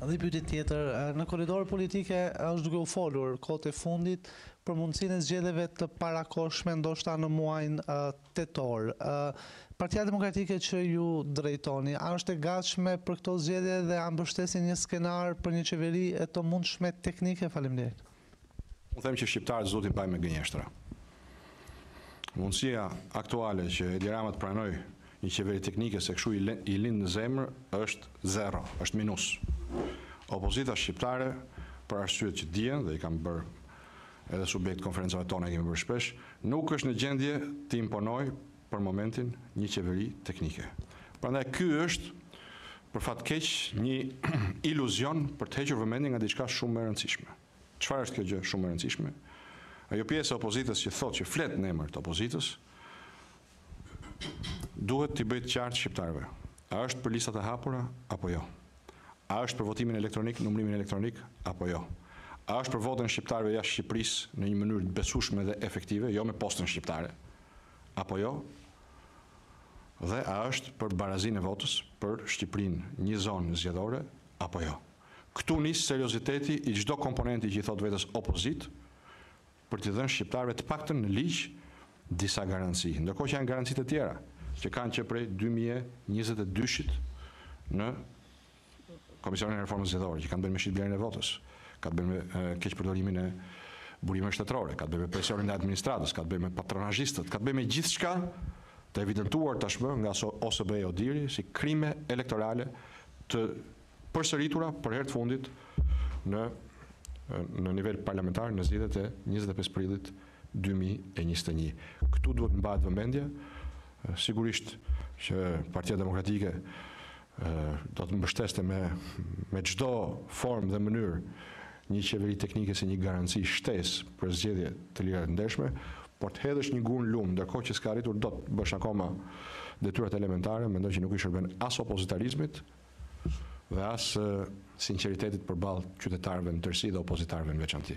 Dhe një pyetje tjetër, në korridore politike është duke u folur kohët e fundit për mundësinë e zgjedhjeve të parakohshme ndoshta në muajin tetor. Partia Demokratike që ju drejtoni, a është e gatshme për këto zgjedhje dhe a mbështesni një skenar për një qeveri e të mundshme teknike? Faleminderit. Unë them që shqiptarët s'do t'i mbajmë me gënjeshtra. Mundësia aktuale që Edi Rama të pranojë një qeveri teknike se kështu i lind në zemër është zero, është minus. Opozita shqiptare për arsyet që dihen dhe i kam bërë edhe subjekt konferencave tona i kemi bërë shpesh, nuk është në gjendje të imponojë për momentin një qeveri teknike. Prandaj ky është për fat të keq një iluzion për të hequr vëmendjen nga diçka shumë më e rëndësishme. Çfarë është kjo gjë shumë më e rëndësishme? Ajo pjesë e opozitës që thotë që flet në emër të opozitës duhet t'i bëjë të qartë shqiptarëve. A është për listat e hapura apo jo? A është për votimin elektronik, numërimin elektronik apo jo? A është për votën e shqiptarëve jashtë Shqipërisë në një mënyrë të besueshme dhe efektive, jo me postën shqiptare? apo jo dhe a është për barazinë e votës për Shqipërinë një zonë zgjedhore apo jo. Këtu nis serioziteti i çdo komponenti që i thotë vetes opozitë për t'i dhënë shqiptarëve të paktën në ligj disa garanci, ndërkohë që janë garanci të tjera që kanë që prej dy mijë e njëzet e dyshit në Komisionin e Reformës Zgjedhore, që ka të bëjë me shitblerjen e votës, ka të bëjë me keqpërdorimin e burimeve shtetërore, ka të bëjë me presionin ndaj administratës, ka të bëjë me patronazhistët, ka të bëjë me gjithçka të evidentuar tashmë nga OSBE ODIHR-i si krime elektorale të përsëritura për herë të fundit në në nivel parlamentar në zgjedhjet e 25 prillit 2021. Këtu duhet të mbahet vëmendja, sigurisht që Partia Demokratike do të mbështeste me me çdo formë dhe mënyrë një qeveri teknike si një garanci shtesë për zgjedhje të lira e të ndershme, por të hedhësh një gur në lumë ndërkohë që s'ke arritur dot të bësh akoma detyrat elementare, mendoj që nuk i shërben as opozitarizmit dhe as sinqeritetit përballë qytetarëve në tërësi dhe opozitarëve në veçanti.